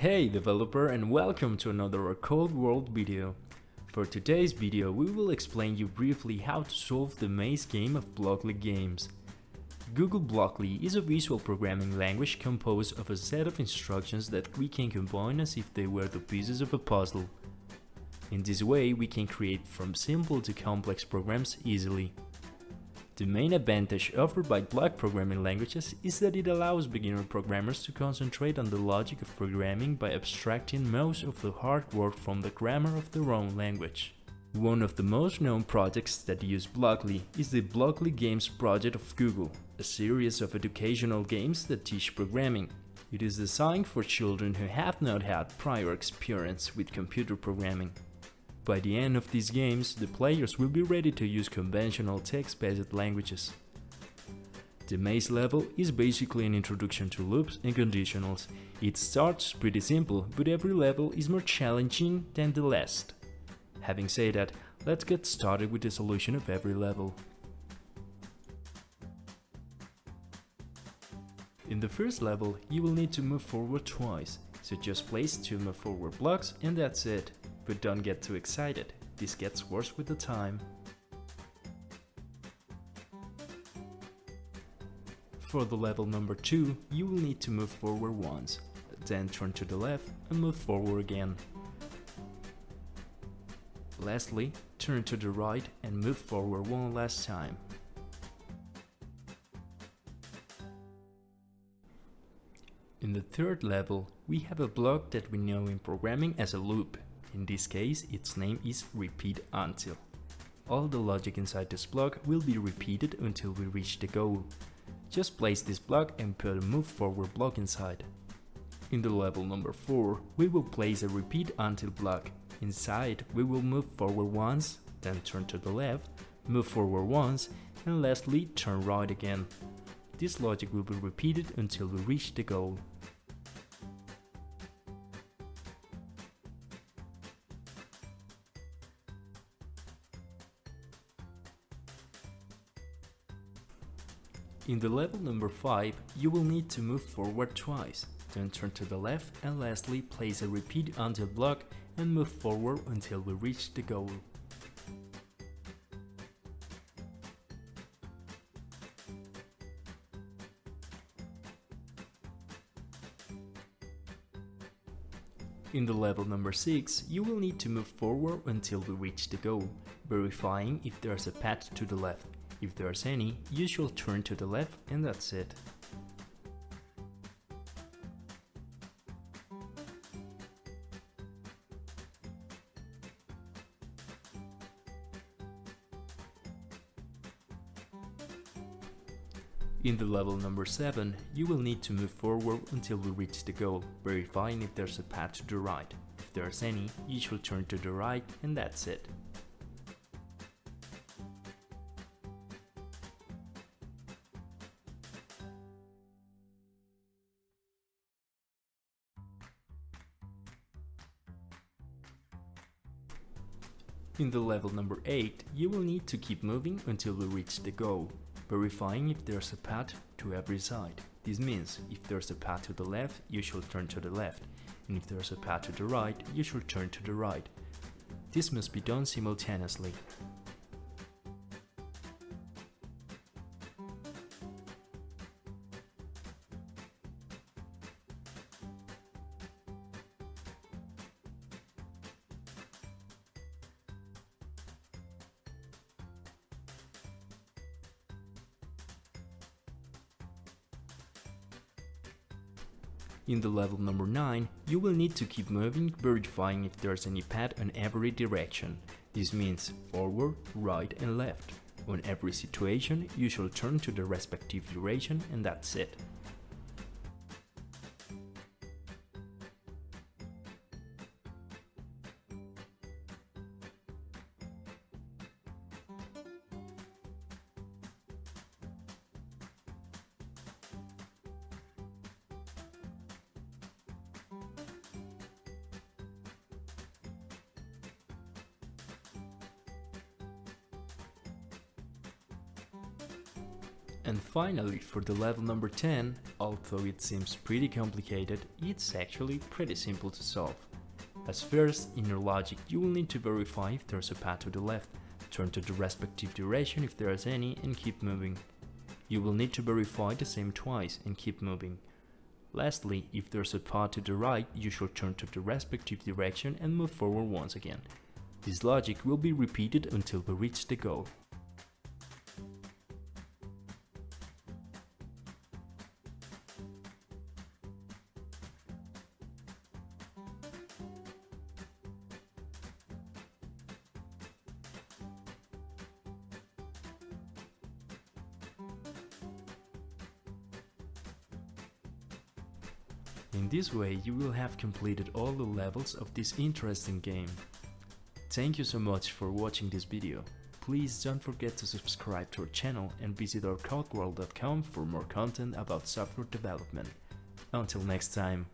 Hey developer and welcome to another Code World video. For today's video we will explain you briefly how to solve the maze game of Blockly Games. Google Blockly is a visual programming language composed of a set of instructions that we can combine as if they were the pieces of a puzzle. In this way we can create from simple to complex programs easily. The main advantage offered by block programming languages is that it allows beginner programmers to concentrate on the logic of programming by abstracting most of the hard work from the grammar of their own language. One of the most known projects that use Blockly is the Blockly Games project of Google, a series of educational games that teach programming. It is designed for children who have not had prior experience with computer programming. By the end of these games, the players will be ready to use conventional text-based languages. The maze level is basically an introduction to loops and conditionals. It starts pretty simple, but every level is more challenging than the last. Having said that, let's get started with the solution of every level. In the first level, you will need to move forward twice, so just place two move forward blocks and that's it. But don't get too excited, this gets worse with the time. For the level number 2, you will need to move forward once, then turn to the left and move forward again. Lastly, turn to the right and move forward one last time. In the third level, we have a block that we know in programming as a loop. In this case, its name is repeat until. All the logic inside this block will be repeated until we reach the goal. Just place this block and put a move forward block inside. In the level number 4, we will place a repeat until block. Inside, we will move forward once, then turn to the left, move forward once, and lastly turn right again. This logic will be repeated until we reach the goal. In the level number 5, you will need to move forward twice, then turn to the left and lastly place a repeat until block and move forward until we reach the goal. In the level number 6, you will need to move forward until we reach the goal, verifying if there's a path to the left. If there's any, you should turn to the left and that's it. In the level number 7, you will need to move forward until you reach the goal, verifying if there's a path to the right. If there's any, you should turn to the right and that's it. In the level number 8, you will need to keep moving until you reach the goal, verifying if there's a path to every side. This means, if there's a path to the left, you should turn to the left, and if there's a path to the right, you should turn to the right. This must be done simultaneously. In the level number 9, you will need to keep moving, verifying if there's any path in every direction. This means forward, right and left. On every situation, you should turn to the respective direction and that's it. And finally, for the level number 10, although it seems pretty complicated, it's actually pretty simple to solve. As first, in your logic, you will need to verify if there's a path to the left, turn to the respective direction if there is any and keep moving. You will need to verify the same twice and keep moving. Lastly, if there's a path to the right, you should turn to the respective direction and move forward once again. This logic will be repeated until we reach the goal. In this way you will have completed all the levels of this interesting game. Thank you so much for watching this video. Please don't forget to subscribe to our channel and visit ourcodeworld.com for more content about software development. Until next time.